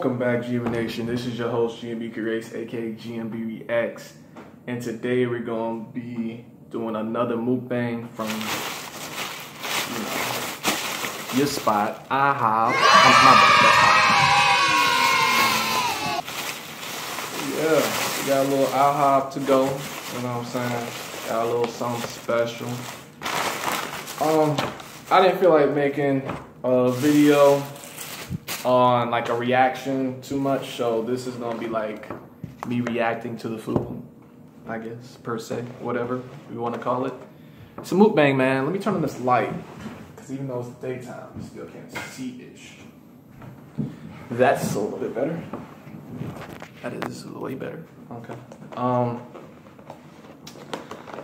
Welcome back, GMB Nation. This is your host, GMB Creates, aka GMB Reacts. And today we're going to be doing another mukbang from you know, your spot, IHOP. Yeah, we got a little IHOP to go. You know what I'm saying? Got a little something special. Um, I didn't feel like making a video on like a reaction too much, so this is gonna be like me reacting to the food, I guess, per se, whatever you wanna call it. It's a mukbang, man. Let me turn on this light, because even though it's daytime, you still can't see-ish. That's a little bit better. That is way better. Okay. Um,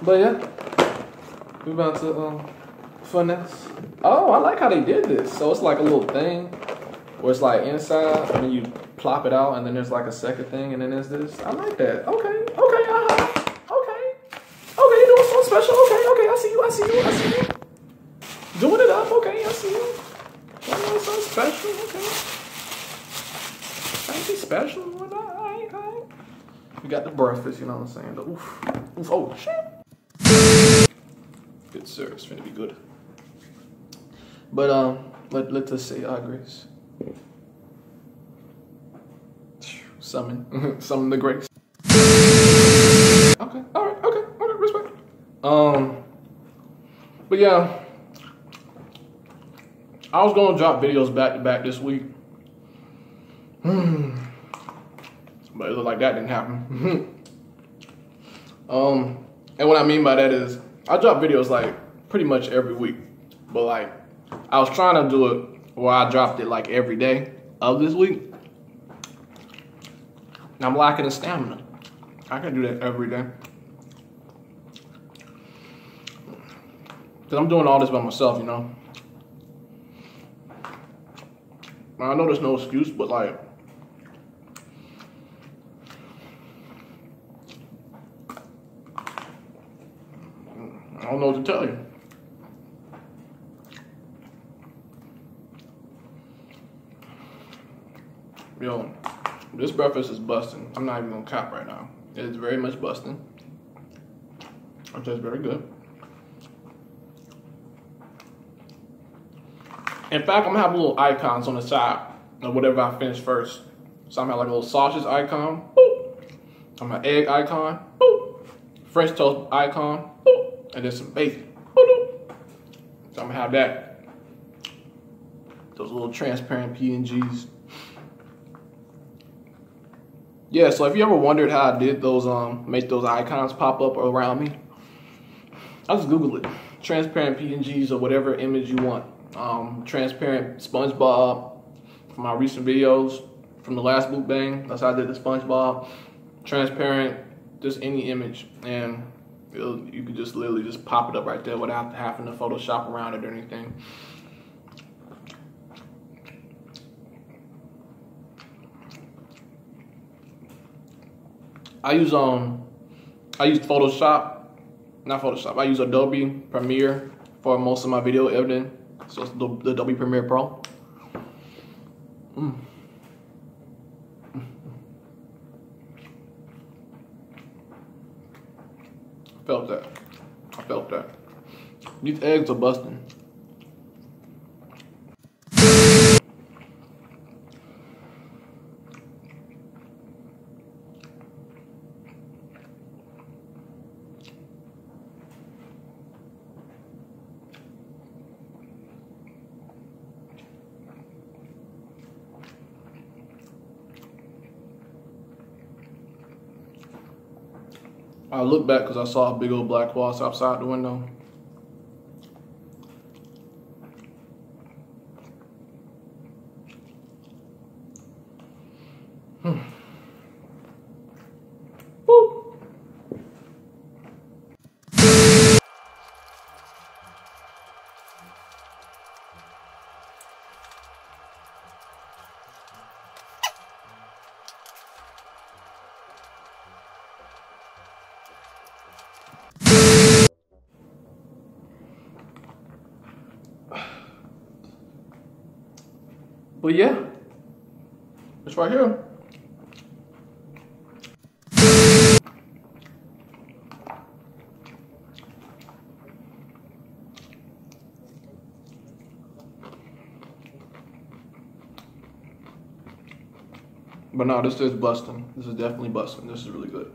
but yeah, we about to um, finesse. Oh, I like how they did this. So it's like a little thing where it's like inside, and then you plop it out, and then there's like a second thing, and then there's this. I like that. Okay, okay, uh-huh. okay, okay, you're doing something special. Okay, okay, I see you, I see you, I see you. Doing it up. Okay, I see you. Doing something special. Okay. Ain't be special. What not? All right, all right. We got the breakfast, you know what I'm saying? The oof, oof, oh shit. Good sir, it's gonna be good. But um, let let us say our grace. Summon, summon the grace. Okay, all right, okay, alright, respect. Um, but yeah, I was gonna drop videos back to back this week. But it looked like that didn't happen. um, and what I mean by that is I drop videos like pretty much every week. But like I was trying to do it where I dropped it like every day of this week. I'm lacking the stamina. I can do that every day. Cause I'm doing all this by myself, you know. I know there's no excuse, but like I don't know what to tell you. Yo, this breakfast is busting. I'm not even gonna cop right now. It is very much busting. It tastes very good. In fact, I'm gonna have little icons on the side of whatever I finish first. So I'm gonna have like a little sausage icon. Boop. I'm gonna egg icon. Boop. French toast icon. Boop. And then some bacon. So I'm gonna have that. Those little transparent PNGs. Yeah, so if you ever wondered how I did those, um, make those icons pop up around me, I just Google it. Transparent PNGs or whatever image you want. Um, transparent SpongeBob from my recent videos from the last mukbang. That's how I did the SpongeBob. Transparent, just any image, and you can just literally just pop it up right there without having to Photoshop around it or anything. I use um I use Photoshop, not Photoshop. I use Adobe Premiere for most of my video editing. So it's the, the Adobe Premiere Pro. Mm. Felt that. I felt that. These eggs are busting. I looked back because I saw a big old black wasp outside the window. Hmm. But yeah, let's right here. But no, this is busting. This is definitely busting. This is really good.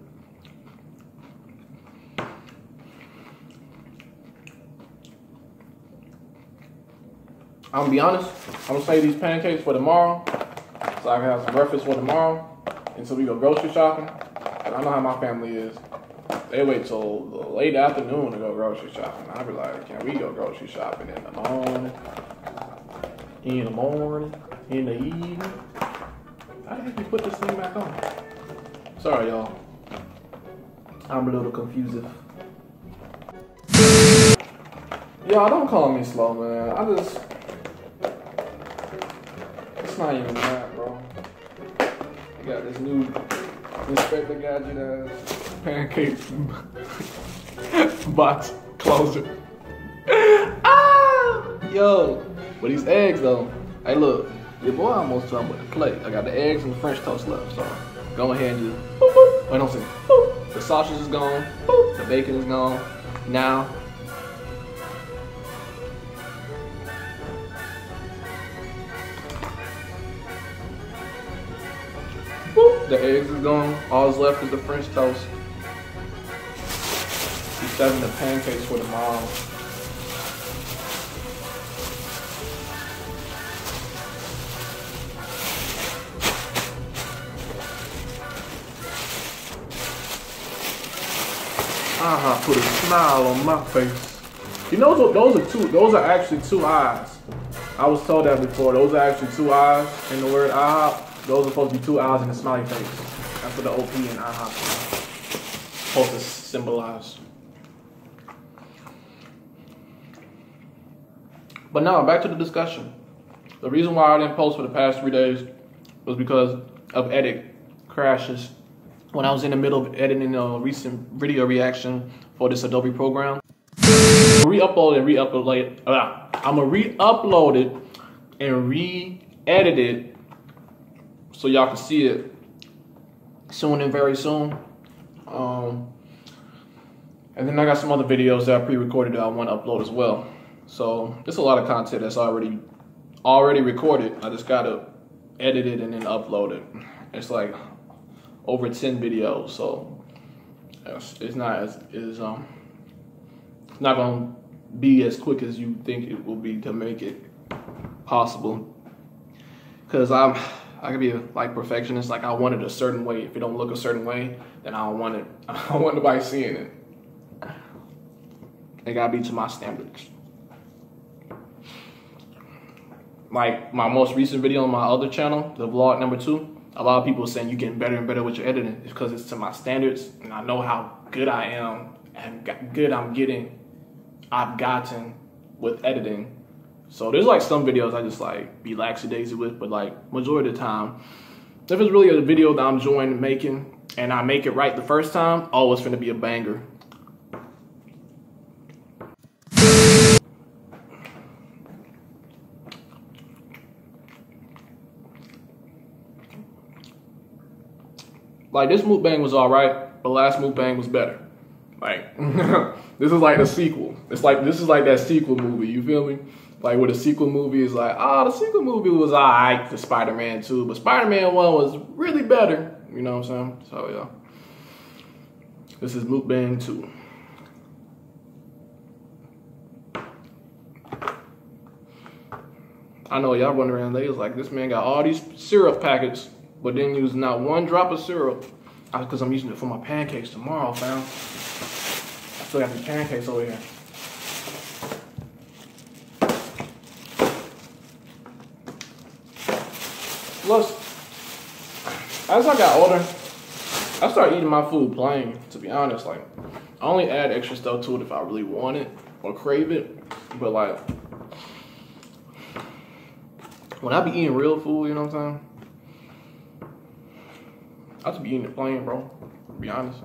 I'm gonna be honest. I'm gonna save these pancakes for tomorrow, so I can have some breakfast for tomorrow until we go grocery shopping. And I know how my family is. They wait till the late afternoon to go grocery shopping. I be like, can we go grocery shopping in the morning? In the morning? In the evening? How the heck you put this thing back on? Sorry, y'all. I'm a little confused. Y'all don't call me slow, man. I just not even that, bro. You got this new Inspector Gadget ass pancake box closer. ah! Yo, but these eggs though. Hey, look, your boy almost done with the plate. I got the eggs and the French toast left, so go ahead and just boop, boop. Wait, don't say boop. The sausage is gone. Boop. The bacon is gone. Now The eggs is gone. All All's left is the French toast. He's serving the pancakes for tomorrow. Ah, put a smile on my face. You know, those are two. Those are actually two eyes. I was told that before. Those are actually two eyes in the word IHOP. Those are supposed to be two eyes and a smiley face. That's what the OP and IHOP supposed to symbolize. But now, back to the discussion. The reason why I didn't post for the past three days was because of edit crashes. When I was in the middle of editing a recent video reaction for this Adobe program, re-upload and re-upload. Uh, I'm gonna re-upload it and re-edit it so y'all can see it soon and very soon. Um, and then I got some other videos that I pre-recorded that I want to upload as well. So there's a lot of content that's already already recorded. I just gotta edit it and then upload it. It's like over 10 videos, so it's, it's not as is um it's not gonna be as quick as you think it will be to make it possible. Cause I'm I could be a, like perfectionist. Like I want it a certain way. If it don't look a certain way, then I don't want it. I don't want nobody seeing it. It gotta be to my standards. Like my most recent video on my other channel, the vlog number two, a lot of people saying you're getting better and better with your editing. It's because it's to my standards, and I know how good I am and good I'm getting. I've gotten with editing so there's like some videos I just like be laxy daisy with, but like majority of the time, if it's really a video that I'm enjoying making and I make it right the first time, oh, it's gonna be a banger. Like this mukbang was alright, but last mukbang was better. Like this is like the sequel. It's like this is like that sequel movie. You feel me? Like with a sequel movie like, oh, the sequel movie was alright for Spider-Man 2, but Spider-Man 1 was really better. You know what I'm saying? So yeah. This is Mukbang 2. I know y'all running around they was like, this man got all these syrup packets, but didn't use not one drop of syrup. Because I'm using it for my pancakes tomorrow, fam. I still got the pancakes over here. Plus, as I got older, I started eating my food plain, to be honest. Like, I only add extra stuff to it if I really want it or crave it. But, like, when I be eating real food, you know what I'm saying? I just be eating it plain, bro. To be honest.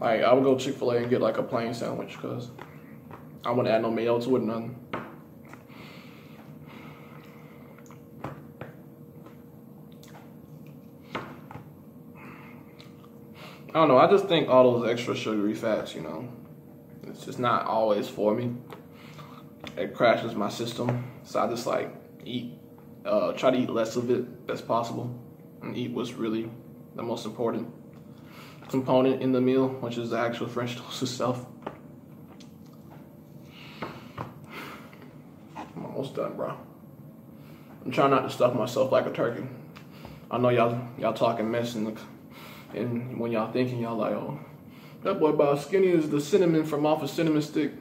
Like, I would go Chick fil A and get, like, a plain sandwich because I wouldn't add no mayo to it, nothing. I don't know. I just think all those extra sugary fats, you know, it's just not always for me. It crashes my system, so I just like eat, uh, try to eat less of it as possible, and eat what's really the most important component in the meal, which is the actual French toast itself. I'm almost done, bro. I'm trying not to stuff myself like a turkey. I know y'all y'all talking mess and, and when y'all thinking y'all like, oh, that boy about skinny is the cinnamon from off a cinnamon stick.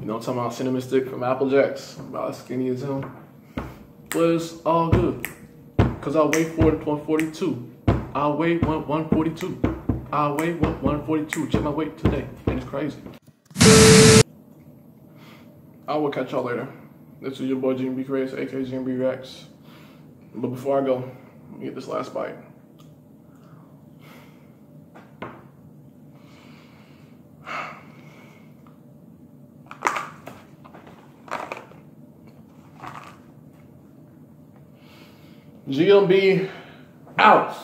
You know I'm talking about cinnamon stick from Apple Jacks. About as skinny as him. But it's all good. Cause I weigh 40 142. I weigh 142. I weigh 142. Check my weight today. And it's crazy. I will catch y'all later. This is your boy GMB. Aka Jimmy. Rex. But before I go, let me get this last bite. GMB out.